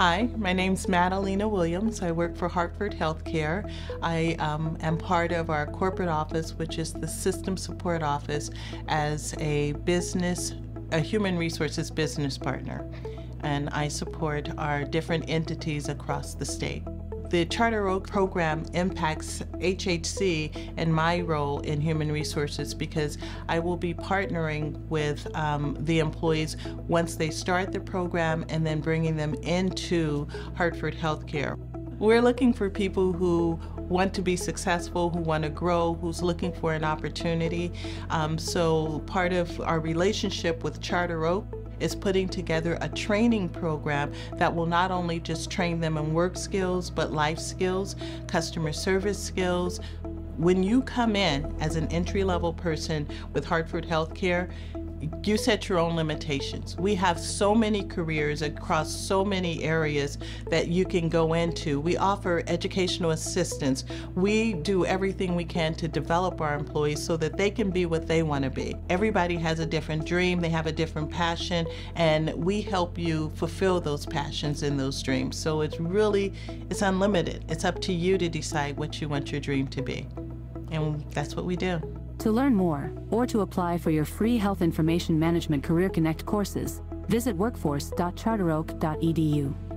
Hi, my name's Madelina Williams. I work for Hartford Healthcare. I um, am part of our corporate office, which is the System Support Office, as a business, a human resources business partner. And I support our different entities across the state. The Charter Oak program impacts HHC and my role in human resources because I will be partnering with um, the employees once they start the program and then bringing them into Hartford Healthcare. We're looking for people who want to be successful, who want to grow, who's looking for an opportunity. Um, so part of our relationship with Charter Oak is putting together a training program that will not only just train them in work skills, but life skills, customer service skills. When you come in as an entry level person with Hartford Healthcare, you set your own limitations. We have so many careers across so many areas that you can go into. We offer educational assistance. We do everything we can to develop our employees so that they can be what they want to be. Everybody has a different dream, they have a different passion, and we help you fulfill those passions and those dreams. So it's really, it's unlimited. It's up to you to decide what you want your dream to be. And that's what we do. To learn more, or to apply for your free Health Information Management Career Connect courses, visit workforce.charteroak.edu.